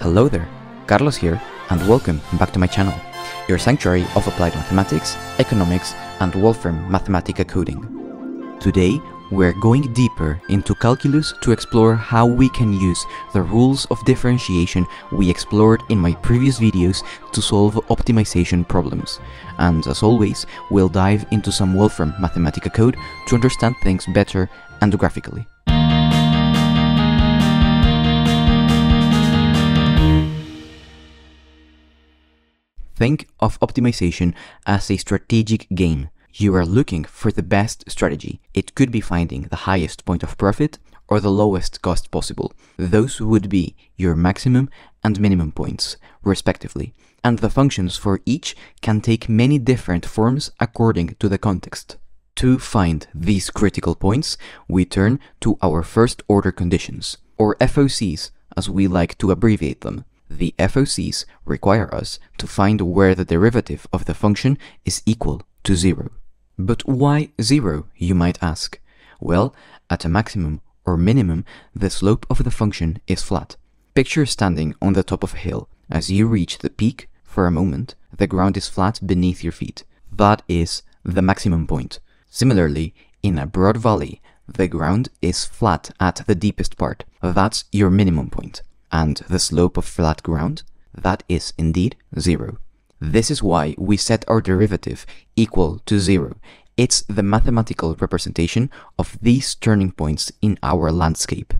Hello there, Carlos here, and welcome back to my channel, your sanctuary of applied mathematics, economics, and Wolfram Mathematica coding. Today, we're going deeper into calculus to explore how we can use the rules of differentiation we explored in my previous videos to solve optimization problems. And as always, we'll dive into some Wolfram Mathematica code to understand things better and graphically. Think of optimization as a strategic game. You are looking for the best strategy. It could be finding the highest point of profit or the lowest cost possible. Those would be your maximum and minimum points, respectively. And the functions for each can take many different forms according to the context. To find these critical points, we turn to our first order conditions, or FOCs as we like to abbreviate them. The FOCs require us to find where the derivative of the function is equal to zero. But why zero, you might ask? Well, at a maximum or minimum, the slope of the function is flat. Picture standing on the top of a hill. As you reach the peak, for a moment, the ground is flat beneath your feet. That is the maximum point. Similarly, in a broad valley, the ground is flat at the deepest part. That's your minimum point and the slope of flat ground, that is indeed zero. This is why we set our derivative equal to zero. It's the mathematical representation of these turning points in our landscape.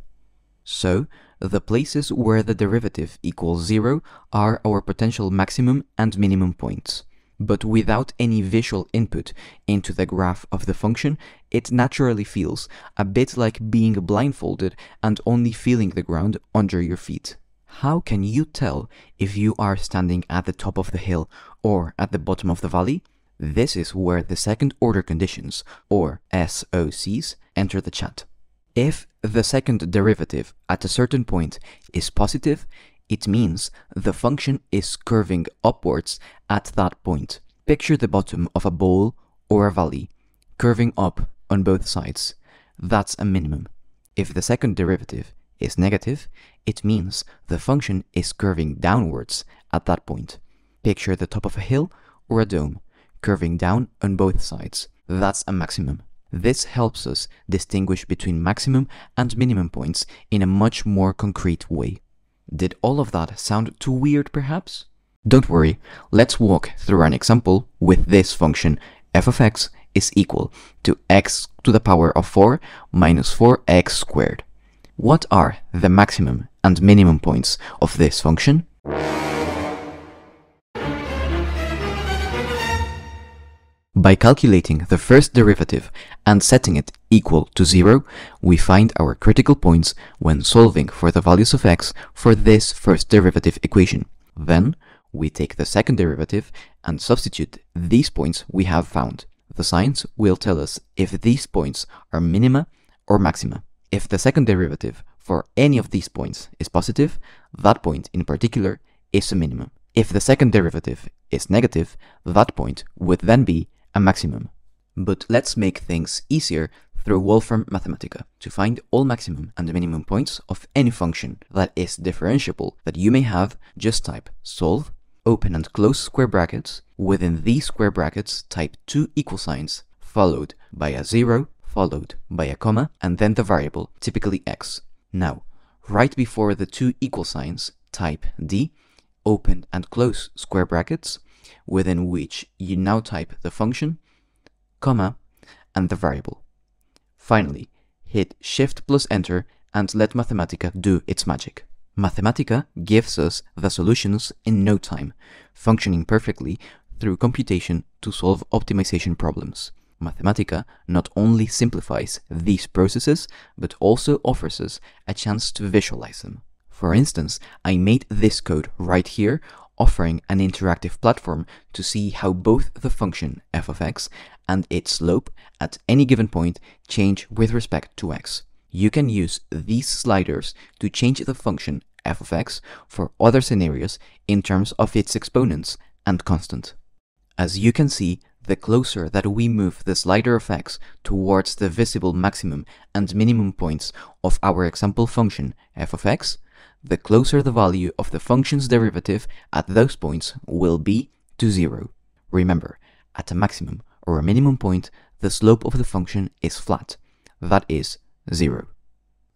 So, the places where the derivative equals zero are our potential maximum and minimum points. But without any visual input into the graph of the function, it naturally feels a bit like being blindfolded and only feeling the ground under your feet. How can you tell if you are standing at the top of the hill or at the bottom of the valley? This is where the second order conditions, or SOCs, enter the chat. If the second derivative at a certain point is positive, it means the function is curving upwards at that point. Picture the bottom of a bowl or a valley, curving up on both sides. That's a minimum. If the second derivative is negative, it means the function is curving downwards at that point. Picture the top of a hill or a dome, curving down on both sides. That's a maximum. This helps us distinguish between maximum and minimum points in a much more concrete way. Did all of that sound too weird, perhaps? Don't worry, let's walk through an example with this function f of x is equal to x to the power of 4 minus 4x squared. What are the maximum and minimum points of this function? By calculating the first derivative and setting it equal to 0, we find our critical points when solving for the values of x for this first derivative equation. Then, we take the second derivative and substitute these points we have found. The signs will tell us if these points are minima or maxima. If the second derivative for any of these points is positive, that point in particular is a minimum. If the second derivative is negative, that point would then be a maximum. But let's make things easier through Wolfram Mathematica to find all maximum and minimum points of any function that is differentiable that you may have, just type solve, open and close square brackets, within these square brackets type two equal signs, followed by a zero, followed by a comma, and then the variable, typically x. Now, right before the two equal signs, type d, open and close square brackets, within which you now type the function, comma, and the variable. Finally, hit Shift plus Enter and let Mathematica do its magic. Mathematica gives us the solutions in no time, functioning perfectly through computation to solve optimization problems. Mathematica not only simplifies these processes, but also offers us a chance to visualize them. For instance, I made this code right here offering an interactive platform to see how both the function f of x and its slope at any given point change with respect to x. You can use these sliders to change the function f of x for other scenarios in terms of its exponents and constant. As you can see, the closer that we move the slider of x towards the visible maximum and minimum points of our example function f of x, the closer the value of the function's derivative at those points will be to zero. Remember, at a maximum or a minimum point, the slope of the function is flat, that is, zero.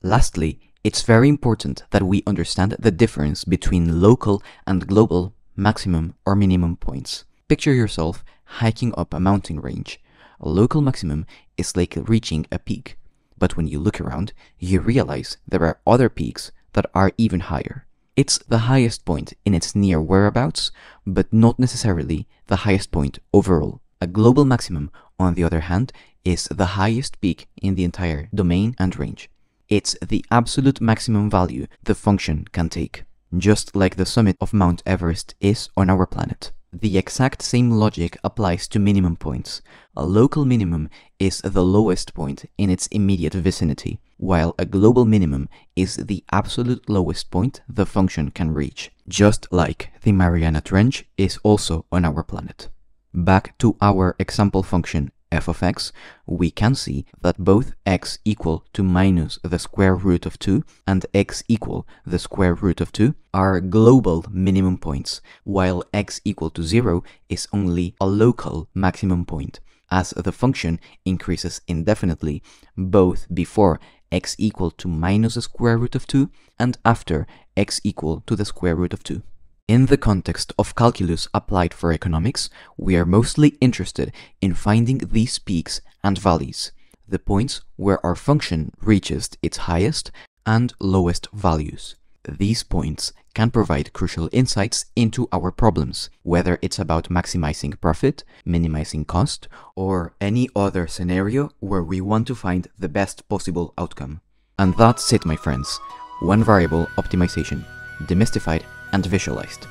Lastly, it's very important that we understand the difference between local and global maximum or minimum points. Picture yourself hiking up a mountain range. A local maximum is like reaching a peak, but when you look around, you realize there are other peaks that are even higher. It's the highest point in its near whereabouts, but not necessarily the highest point overall. A global maximum, on the other hand, is the highest peak in the entire domain and range. It's the absolute maximum value the function can take, just like the summit of Mount Everest is on our planet. The exact same logic applies to minimum points. A local minimum is the lowest point in its immediate vicinity, while a global minimum is the absolute lowest point the function can reach, just like the Mariana Trench is also on our planet. Back to our example function f of x, we can see that both x equal to minus the square root of 2 and x equal the square root of 2 are global minimum points, while x equal to 0 is only a local maximum point, as the function increases indefinitely both before x equal to minus the square root of 2 and after x equal to the square root of 2. In the context of calculus applied for economics, we are mostly interested in finding these peaks and valleys, the points where our function reaches its highest and lowest values. These points can provide crucial insights into our problems, whether it's about maximizing profit, minimizing cost, or any other scenario where we want to find the best possible outcome. And that's it, my friends. One variable optimization, demystified and visualized.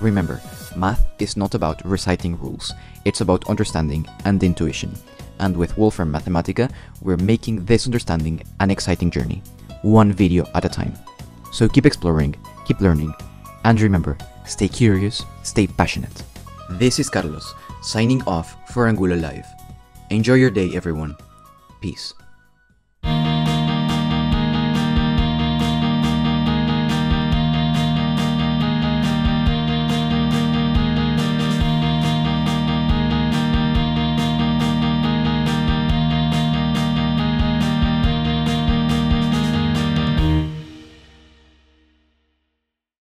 Remember, math is not about reciting rules, it's about understanding and intuition. And with Wolfram Mathematica, we're making this understanding an exciting journey, one video at a time. So keep exploring, keep learning, and remember, stay curious, stay passionate. This is Carlos, signing off for Angulo Live. Enjoy your day, everyone. Peace.